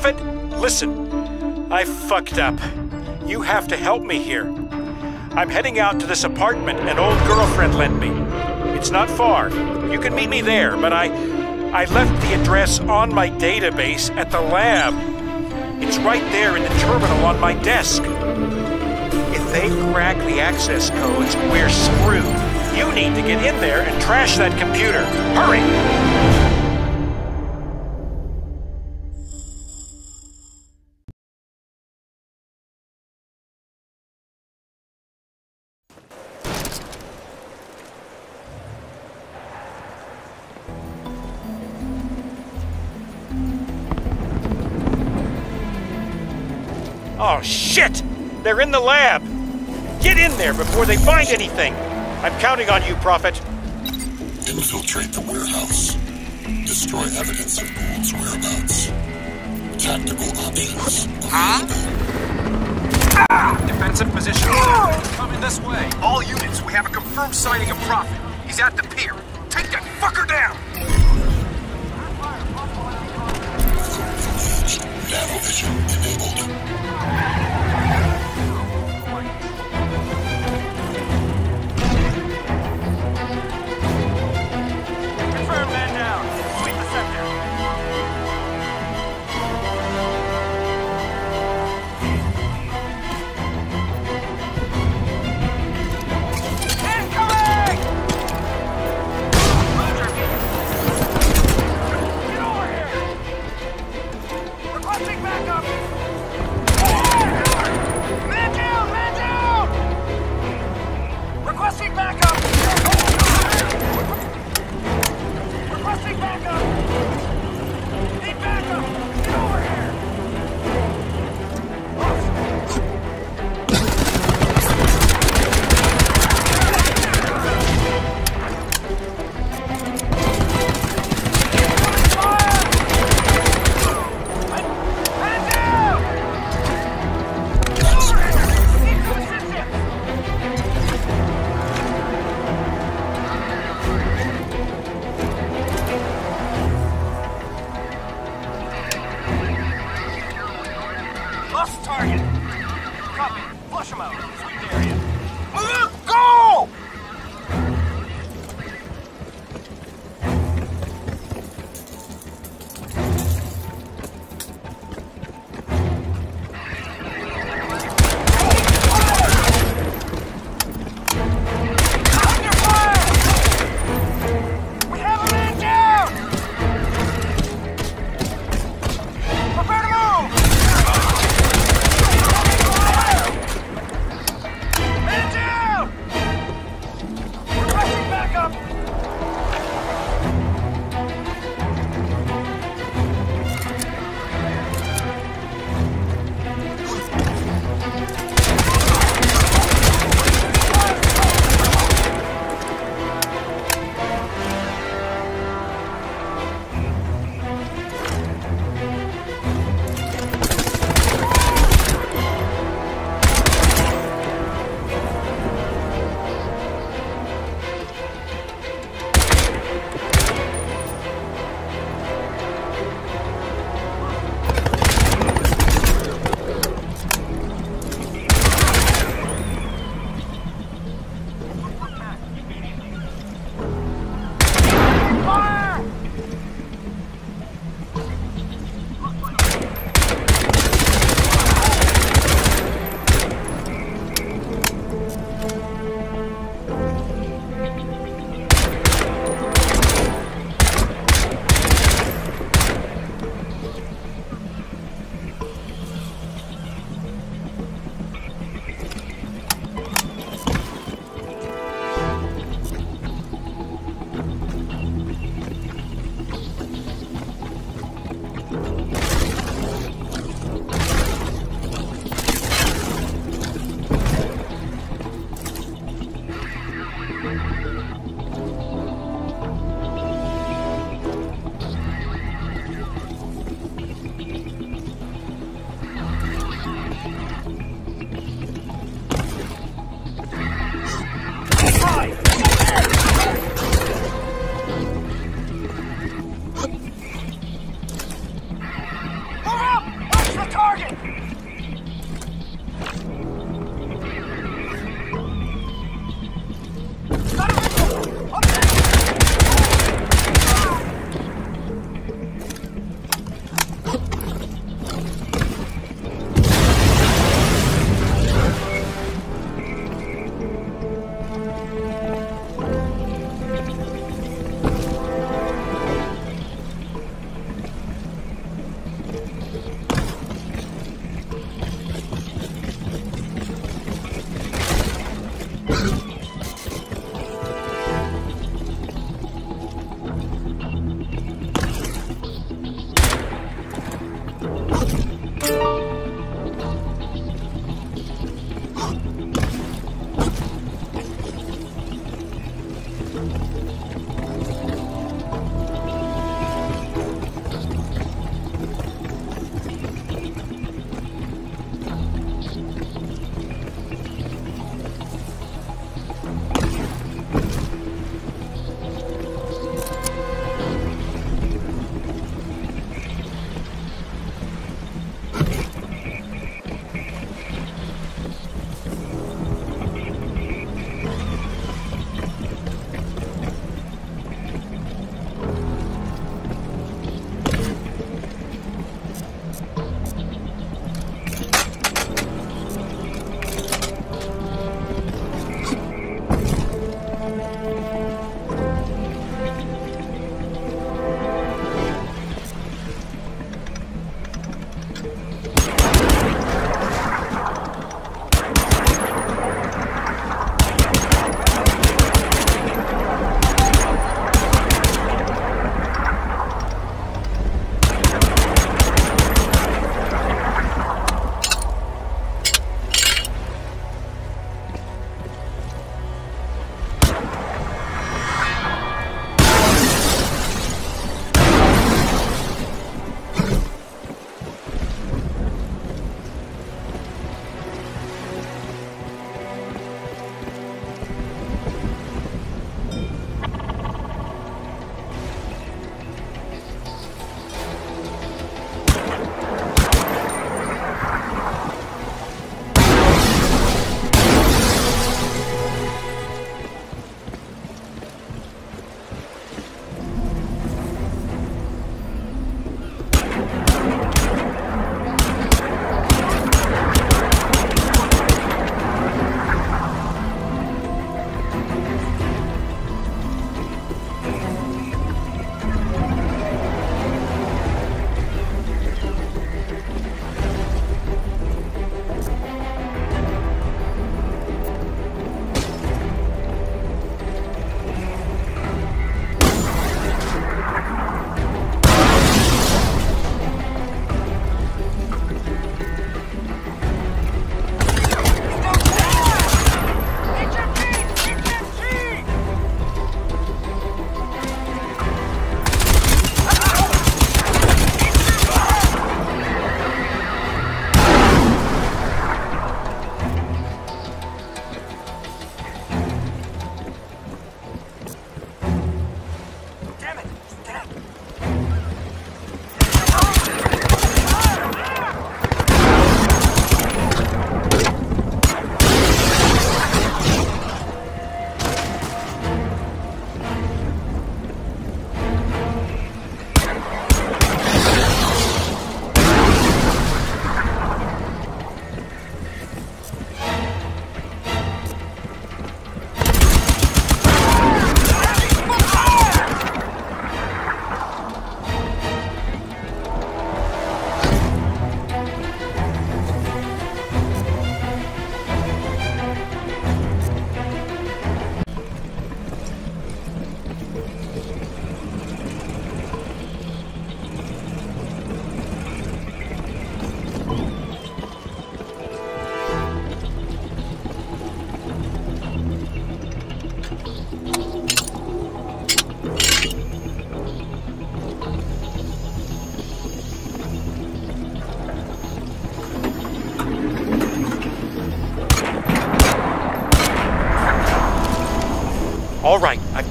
Prophet, listen. I fucked up. You have to help me here. I'm heading out to this apartment an old girlfriend lent me. It's not far. You can meet me there, but I I left the address on my database at the lab. It's right there in the terminal on my desk. If they crack the access codes, we're screwed. You need to get in there and trash that computer. Hurry! Oh, shit! They're in the lab! Get in there before they find anything! I'm counting on you, Prophet. Infiltrate the warehouse. Destroy evidence of Gould's whereabouts. Tactical options Huh? available. Defensive position. Coming this way. All units, we have a confirmed sighting of Prophet. He's at the pier. Take that fucker down! Nanovision enabled.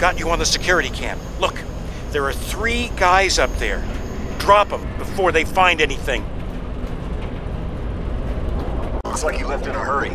Got you on the security cam. Look, there are three guys up there. Drop them before they find anything. Looks like he left in a hurry.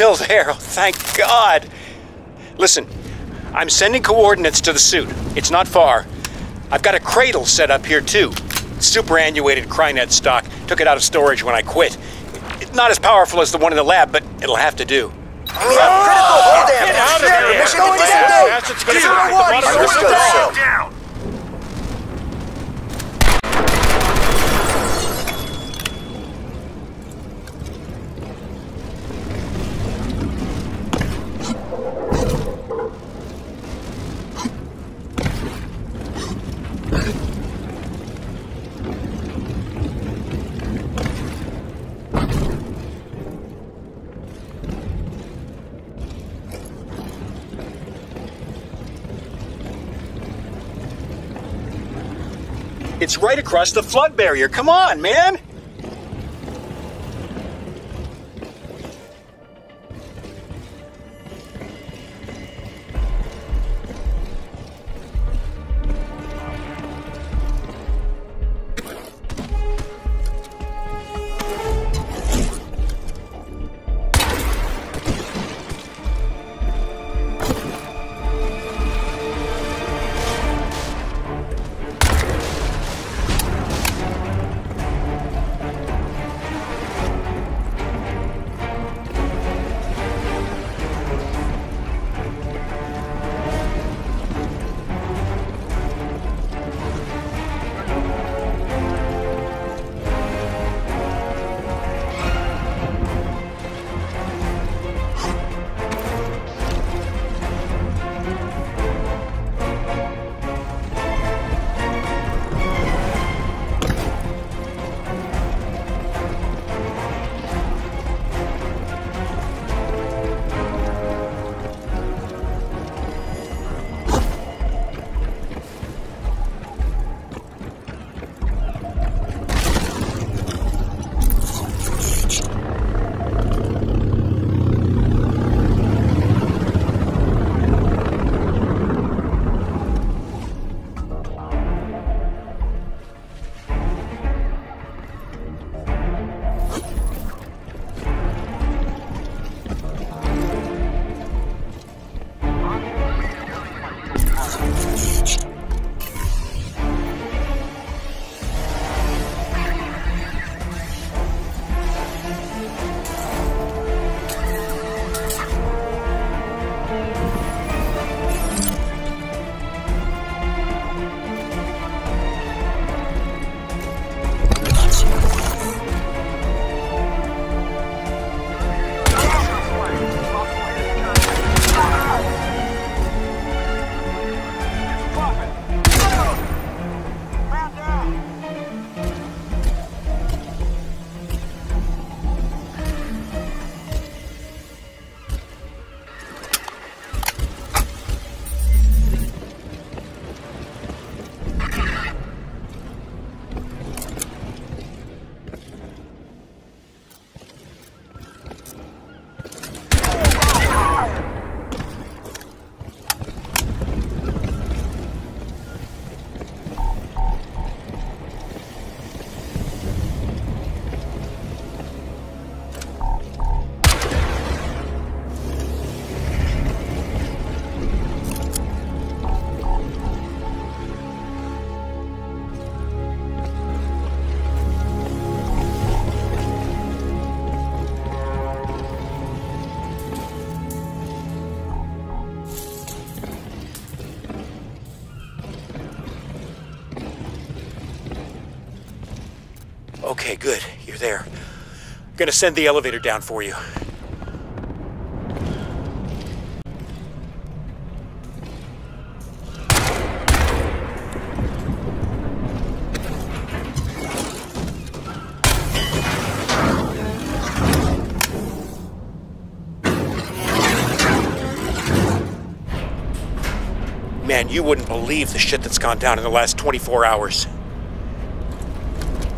Still there. Oh, thank God. Listen, I'm sending coordinates to the suit. It's not far. I've got a cradle set up here, too. Superannuated CryNet stock. Took it out of storage when I quit. It's not as powerful as the one in the lab, but it'll have to do. We have critical hold damage. out of here. Mission Get. It's gonna Zero one. the bottom Understood, of the sir. Down. It's right across the flood barrier. Come on, man. Okay, good. You're there. I'm Gonna send the elevator down for you. Man, you wouldn't believe the shit that's gone down in the last 24 hours.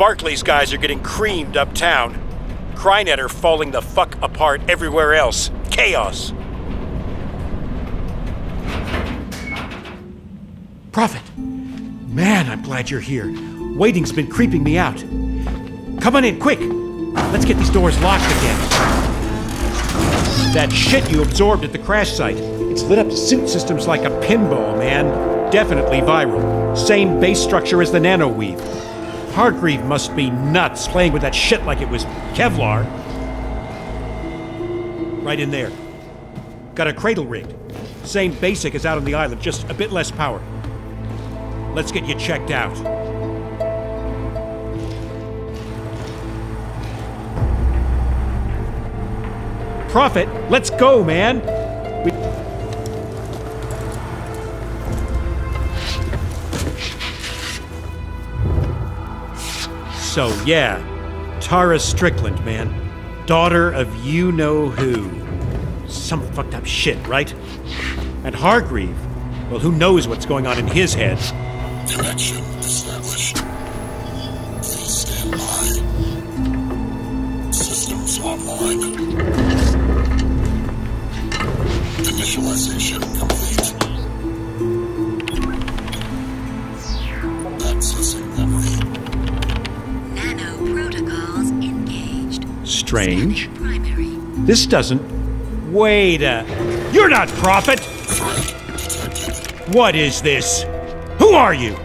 Barclay's guys are getting creamed uptown. CryNet are falling the fuck apart everywhere else. Chaos. Prophet! Man, I'm glad you're here. Waiting's been creeping me out. Come on in, quick! Let's get these doors locked again. That shit you absorbed at the crash site. It's lit up suit systems like a pinball, man. Definitely viral. Same base structure as the nanoweave. Hargreave must be nuts playing with that shit like it was Kevlar. Right in there. Got a cradle rigged. Same basic as out on the island, just a bit less power. Let's get you checked out. Prophet, let's go, man! So, yeah, Tara Strickland, man. Daughter of you know who. Some fucked up shit, right? And Hargreave, well, who knows what's going on in his head? Connection established. Please stand by. Systems online. Initialization complete. Strange. This doesn't. Wait a. You're not Prophet! What is this? Who are you?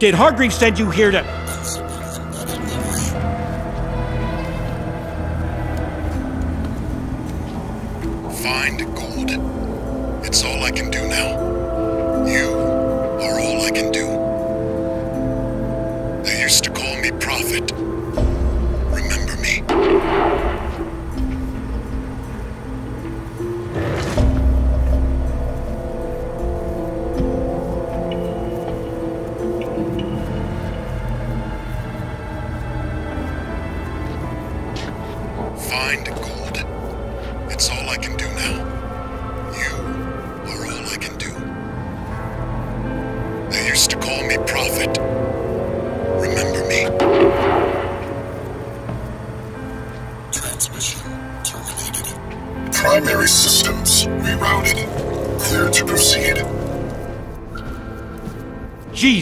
Did Hargreave send you here to. Exiting embedded memory. Find Gould. It's all I can do now. You are all I can do. They used to call me Prophet.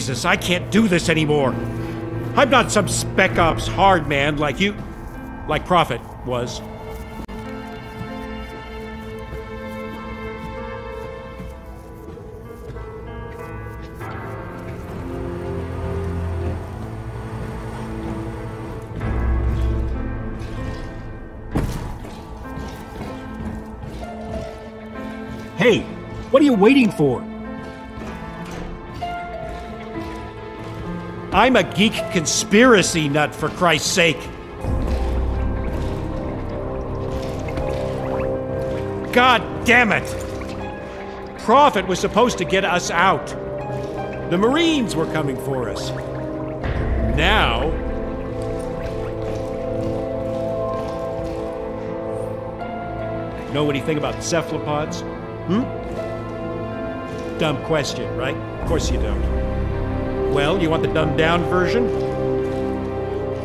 Jesus, I can't do this anymore. I'm not some spec ops hard man like you. like Prophet was. Hey, what are you waiting for? I'm a geek conspiracy nut, for Christ's sake. God damn it! Prophet was supposed to get us out. The Marines were coming for us. Now. Know anything about cephalopods? Hmm? Dumb question, right? Of course you don't. Well, you want the dumbed down version?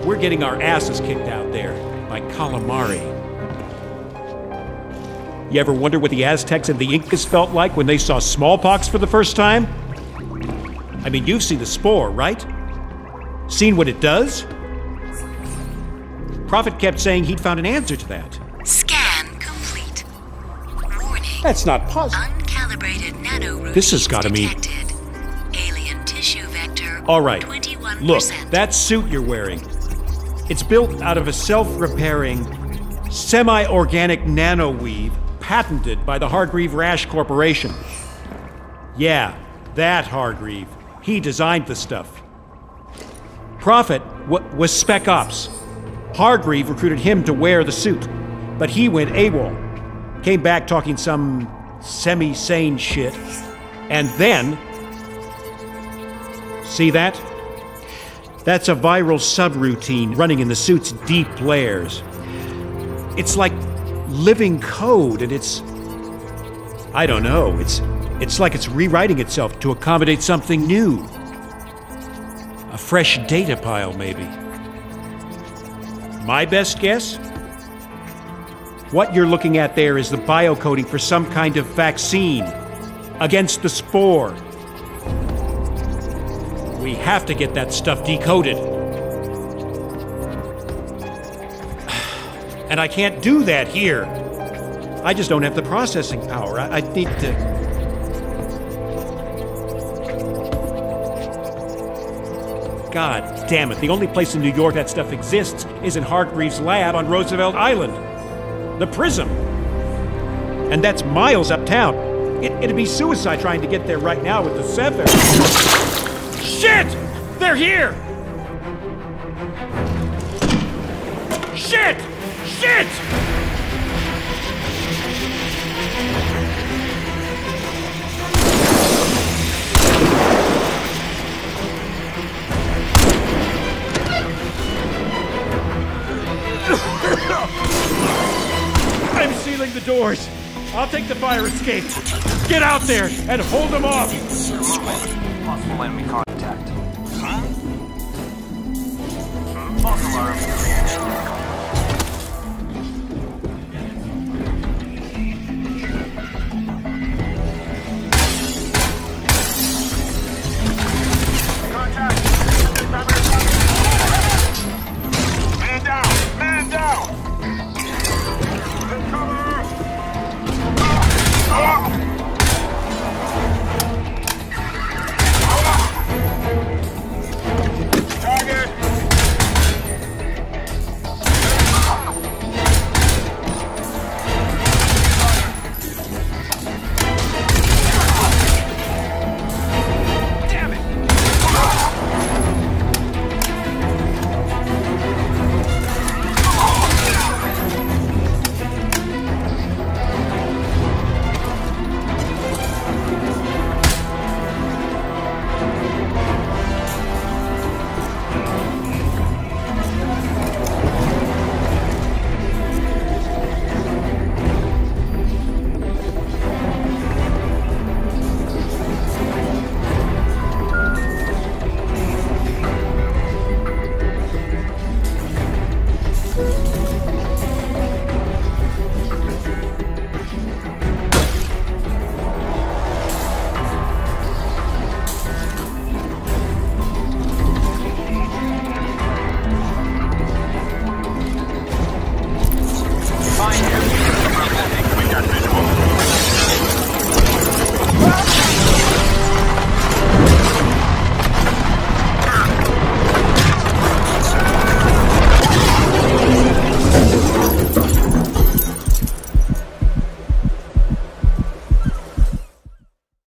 We're getting our asses kicked out there by calamari. You ever wonder what the Aztecs and the Incas felt like when they saw smallpox for the first time? I mean, you've seen the spore, right? Seen what it does? Prophet kept saying he'd found an answer to that. Scan complete. Warning. That's not possible. Uncalibrated nano This has gotta mean- All right. 21%. Look, that suit you're wearing. It's built out of a self-repairing, semi-organic nanoweave patented by the Hargreave-Rasch Corporation. Yeah, that Hargreave. He designed the stuff. Prophet wa- was Spec Ops. Hargreave recruited him to wear the suit, but he went AWOL. Came back talking some semi sane shit. And then. See that? That's a viral subroutine running in the suit's deep layers. It's like living code, and it's. I don't know. It's. It's like it's rewriting itself to accommodate something new. A fresh data pile, maybe. My best guess? What you're looking at there is the biocoding for some kind of vaccine against the spore. We have to get that stuff decoded. And I can't do that here. I just don't have the processing power. I, I need to. God damn it. The only place in New York that stuff exists is in Hargreave's lab on Roosevelt Island. The Prism. And that's miles uptown. It, it'd be suicide trying to get there right now with the Zephyr. Shit! They're here! Shit! Shit! I'm sealing the doors. I'll take the fire escape. Get out there and hold them off. False alarm.